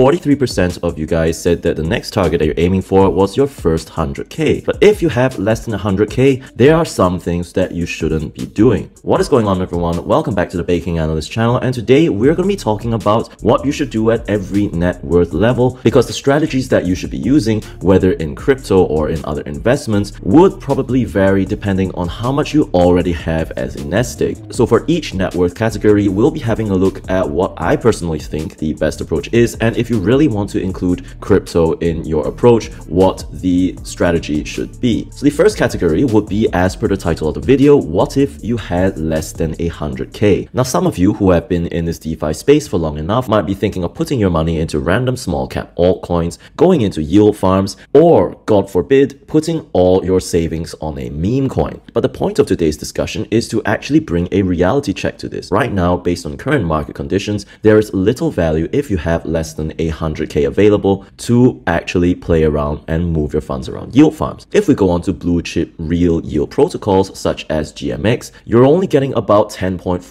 43% of you guys said that the next target that you're aiming for was your first 100k. But if you have less than 100k, there are some things that you shouldn't be doing. What is going on everyone? Welcome back to the Baking Analyst channel and today we're going to be talking about what you should do at every net worth level because the strategies that you should be using, whether in crypto or in other investments, would probably vary depending on how much you already have as a nest egg. So for each net worth category, we'll be having a look at what I personally think the best approach is and if you really want to include crypto in your approach, what the strategy should be. So the first category would be as per the title of the video, what if you had less than 100k? Now some of you who have been in this DeFi space for long enough might be thinking of putting your money into random small cap altcoins, going into yield farms, or God forbid, putting all your savings on a meme coin. But the point of today's discussion is to actually bring a reality check to this. Right now, based on current market conditions, there is little value if you have less than 100k available to actually play around and move your funds around yield farms. If we go on to blue chip real yield protocols such as GMX, you're only getting about 10.49%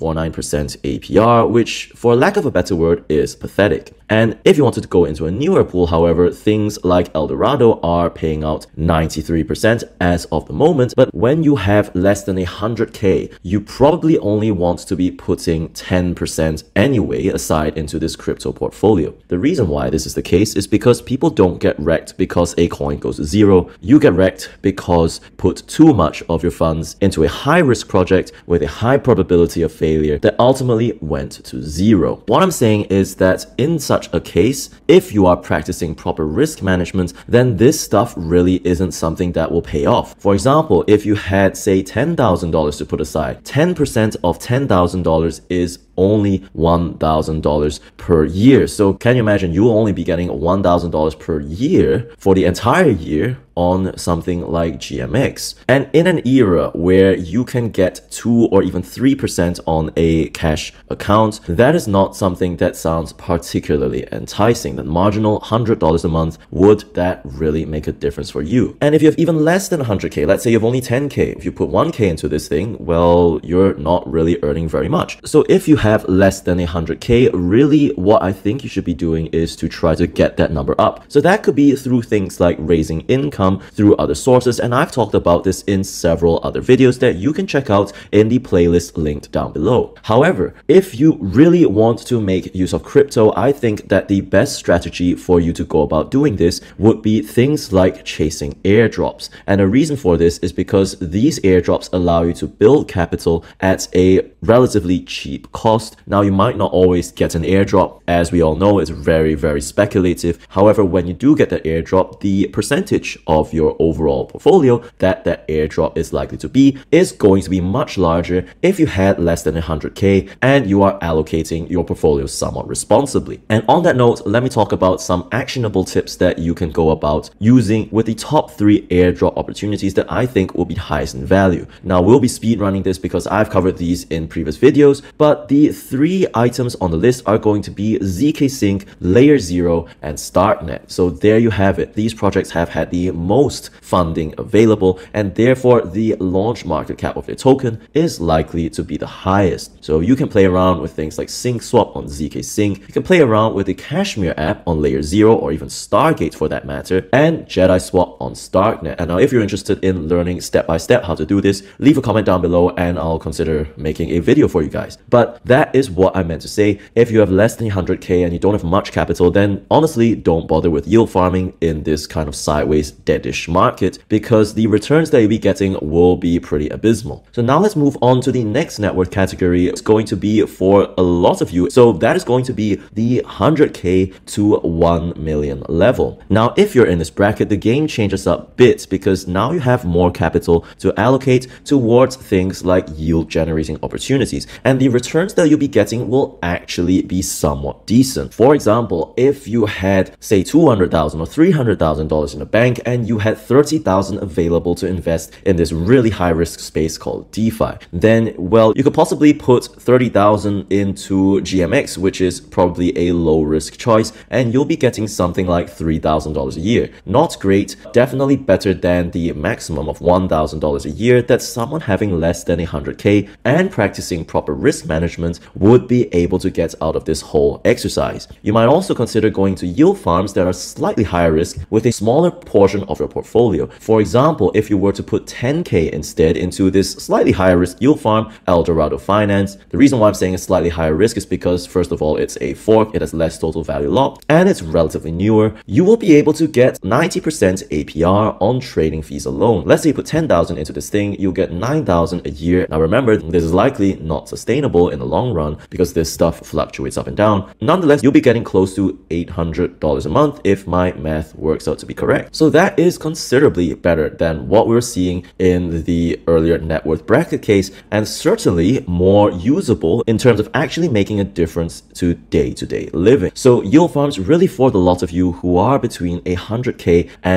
APR, which for lack of a better word is pathetic. And if you wanted to go into a newer pool, however, things like Eldorado are paying out 93% as of the moment. But when you have less than 100k, you probably only want to be putting 10% anyway aside into this crypto portfolio. The reason why this is the case is because people don't get wrecked because a coin goes to zero. You get wrecked because put too much of your funds into a high risk project with a high probability of failure that ultimately went to zero. What I'm saying is that in such such a case, if you are practicing proper risk management, then this stuff really isn't something that will pay off. For example, if you had say $10,000 to put aside, 10% of $10,000 is only $1,000 per year. So can you imagine you'll only be getting $1,000 per year for the entire year on something like GMX. And in an era where you can get 2 or even 3% on a cash account, that is not something that sounds particularly enticing. The marginal $100 a month, would that really make a difference for you? And if you have even less than 100k, let's say you have only 10k, if you put 1k into this thing, well, you're not really earning very much. So if you have less than 100k, really what I think you should be doing is to try to get that number up. So that could be through things like raising income through other sources and I've talked about this in several other videos that you can check out in the playlist linked down below. However, if you really want to make use of crypto, I think that the best strategy for you to go about doing this would be things like chasing airdrops. And the reason for this is because these airdrops allow you to build capital at a relatively cheap cost. Now, you might not always get an airdrop. As we all know, it's very, very speculative. However, when you do get that airdrop, the percentage of of your overall portfolio that that airdrop is likely to be is going to be much larger if you had less than 100k and you are allocating your portfolio somewhat responsibly. And on that note, let me talk about some actionable tips that you can go about using with the top three airdrop opportunities that I think will be highest in value. Now, we'll be speed running this because I've covered these in previous videos, but the three items on the list are going to be zkSync, Layer Zero, and Starknet. So there you have it. These projects have had the most funding available and therefore the launch market cap of their token is likely to be the highest. So you can play around with things like SyncSwap on zkSync, you can play around with the Cashmere app on Layer 0 or even Stargate for that matter, and Jedi Swap on Starknet. And now if you're interested in learning step by step how to do this, leave a comment down below and I'll consider making a video for you guys. But that is what I meant to say. If you have less than 100k and you don't have much capital, then honestly don't bother with yield farming in this kind of sideways deadish market because the returns that you'll be getting will be pretty abysmal. So now let's move on to the next net worth category. It's going to be for a lot of you. So that is going to be the 100k to 1 million level. Now, if you're in this bracket, the game changes up bits because now you have more capital to allocate towards things like yield generating opportunities. And the returns that you'll be getting will actually be somewhat decent. For example, if you had say $200,000 or $300,000 in the bank and and you had 30,000 available to invest in this really high risk space called DeFi, then, well, you could possibly put 30,000 into GMX, which is probably a low risk choice, and you'll be getting something like $3,000 a year. Not great, definitely better than the maximum of $1,000 a year that someone having less than 100k and practicing proper risk management investments would be able to get out of this whole exercise. You might also consider going to yield farms that are slightly higher risk with a smaller portion of your portfolio. For example, if you were to put 10k instead into this slightly higher risk yield farm, Eldorado Finance, the reason why I'm saying it's slightly higher risk is because first of all, it's a fork, it has less total value locked, and it's relatively newer. You will be able to get 90% APR on trading fees alone. Let's say you put 10,000 into this thing, you'll get 9,000 a year. Now remember, this is likely not sustainable in the long run because this stuff fluctuates up and down. Nonetheless, you'll be getting close to $800 a month if my math works out to be correct. So that is considerably better than what we are seeing in the earlier net worth bracket case and certainly more usable in terms of actually making a difference to day-to-day -day living. So yield farms really for the lot of you who are between 100k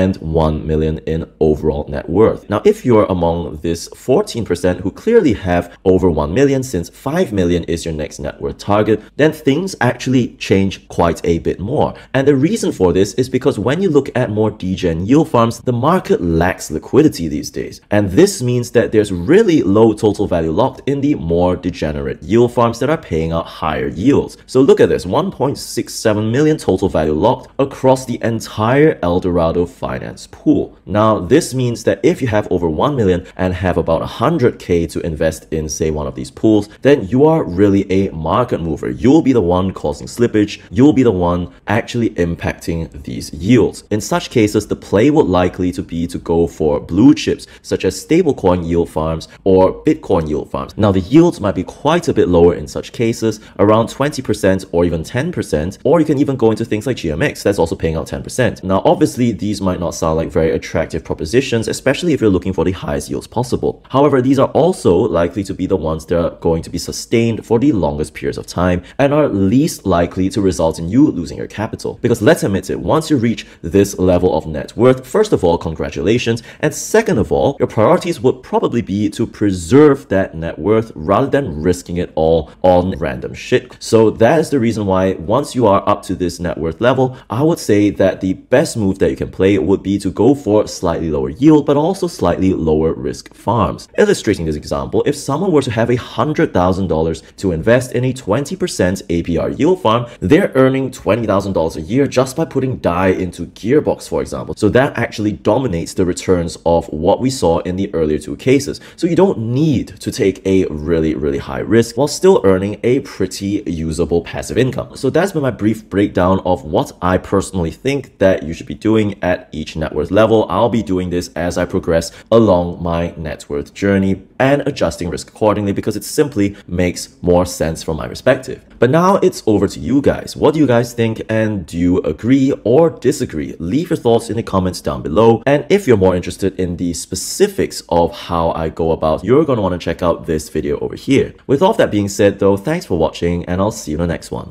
and 1 million in overall net worth. Now, if you're among this 14% who clearly have over 1 million since 5 million is your next net worth target, then things actually change quite a bit more. And the reason for this is because when you look at more degen yield farms, the market lacks liquidity these days. And this means that there's really low total value locked in the more degenerate yield farms that are paying out higher yields. So look at this, 1.67 million total value locked across the entire Eldorado finance pool. Now, this means that if you have over 1 million and have about 100k to invest in, say, one of these pools, then you are really a market mover. You'll be the one causing slippage. You'll be the one actually impacting these yields. In such cases, the play would likely to be to go for blue chips, such as stablecoin yield farms or Bitcoin yield farms. Now, the yields might be quite a bit lower in such cases, around 20% or even 10%, or you can even go into things like GMX, that's also paying out 10%. Now, obviously, these might not sound like very attractive propositions, especially if you're looking for the highest yields possible. However, these are also likely to be the ones that are going to be sustained for the longest periods of time and are least likely to result in you losing your capital. Because let's admit it, once you reach this level of net worth, first of all, congratulations, and second of all, your priorities would probably be to preserve that net worth rather than risking it all on random shit. So that is the reason why once you are up to this net worth level, I would say that the best move that you can play would be to go for slightly lower yield, but also slightly lower risk farms. Illustrating this example, if someone were to have a $100,000 to invest in a 20% APR yield farm, they're earning $20,000 a year just by putting DAI into Gearbox, for example. So that actually dominates the returns of what we saw in the earlier two cases. So you don't need to take a really, really high risk while still earning a pretty usable passive income. So that's been my brief breakdown of what I personally think that you should be doing at each net worth level. I'll be doing this as I progress along my net worth journey and adjusting risk accordingly because it simply makes more sense from my perspective. But now it's over to you guys. What do you guys think and do you agree or disagree? Leave your thoughts in the comments down below. And if you're more interested in the specifics of how I go about, you're going to want to check out this video over here. With all that being said though, thanks for watching and I'll see you in the next one.